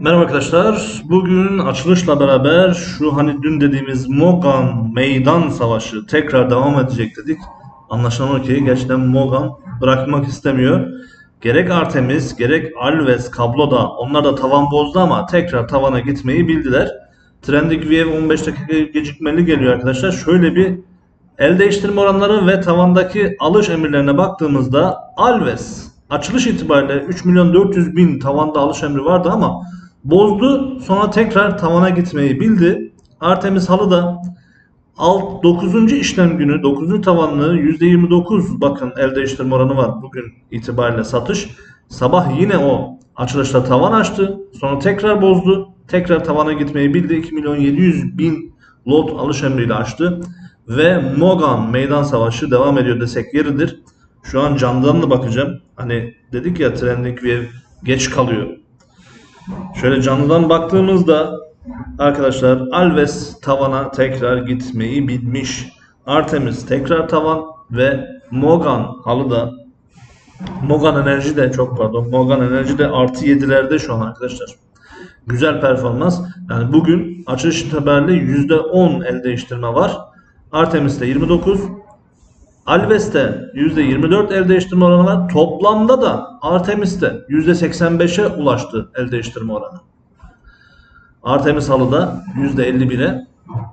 Merhaba arkadaşlar. Bugün açılışla beraber şu hani dün dediğimiz Mogan Meydan Savaşı tekrar devam edecek dedik. Anlaşılan o ki gerçekten Mogan bırakmak istemiyor. Gerek Artemis gerek Alves kabloda onlar da tavan bozdu ama tekrar tavana gitmeyi bildiler. Trendik Wave 15 dakika gecikmeli geliyor arkadaşlar. Şöyle bir el değiştirme oranları ve tavandaki alış emirlerine baktığımızda Alves açılış itibariyle 3 milyon 400 bin tavanda alış emri vardı ama bozdu. Sonra tekrar tavana gitmeyi bildi. Artemis Halı da alt 9. işlem günü 9. tavanlı %29 bakın el değiştirme oranı var bugün itibariyle satış. Sabah yine o açılışta tavan açtı. Sonra tekrar bozdu. Tekrar tavana gitmeyi bildi. 2 milyon 700 bin lot alış emriyle açtı. Ve Mogan meydan savaşı devam ediyor desek yeridir. Şu an candan da bakacağım. Hani dedik ya trending wave geç kalıyor. Şöyle canlıdan baktığımızda arkadaşlar Alves tavana tekrar gitmeyi bilmiş. Artemis tekrar tavan ve Mogan halı da Mogan Enerji de çok pardon. Mogan Enerji de artı 7'lerde şu an arkadaşlar. Güzel performans. Yani bugün açılış itibariyle %10 el değiştirme var. Artemis'te 29, Alves'te %24 el değiştirme oranı var. Toplamda da Artemis'te %85'e ulaştı el değiştirme oranı. Artemis Halı'da %51'e,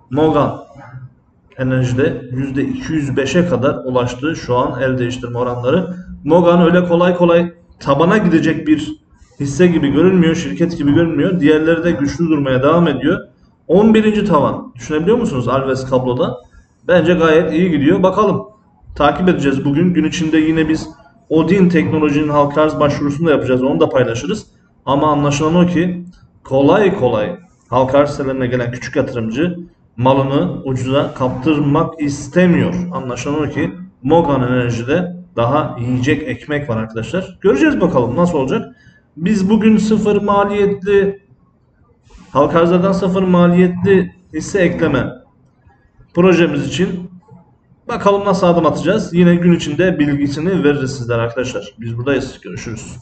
Mogan Enerji'de %205'e kadar ulaştı şu an el değiştirme oranları. Mogan öyle kolay kolay tabana gidecek bir hisse gibi görünmüyor, şirket gibi görünmüyor. Diğerleri de güçlü durmaya devam ediyor. 11. tavan. Düşünebiliyor musunuz Alves kabloda? Bence gayet iyi gidiyor. Bakalım. Takip edeceğiz bugün. Gün içinde yine biz Odin teknolojinin halka arz başvurusunu da yapacağız. Onu da paylaşırız. Ama anlaşılan o ki kolay kolay halka arz sitelerine gelen küçük yatırımcı malını ucuza kaptırmak istemiyor. Anlaşılan o ki Mogan Enerji'de daha yiyecek ekmek var arkadaşlar. Göreceğiz bakalım nasıl olacak. Biz bugün sıfır maliyetli halka arzlardan sıfır maliyetli hisse ekleme projemiz için bakalım nasıl adım atacağız. Yine gün içinde bilgisini veririz sizlere arkadaşlar. Biz buradayız. Görüşürüz.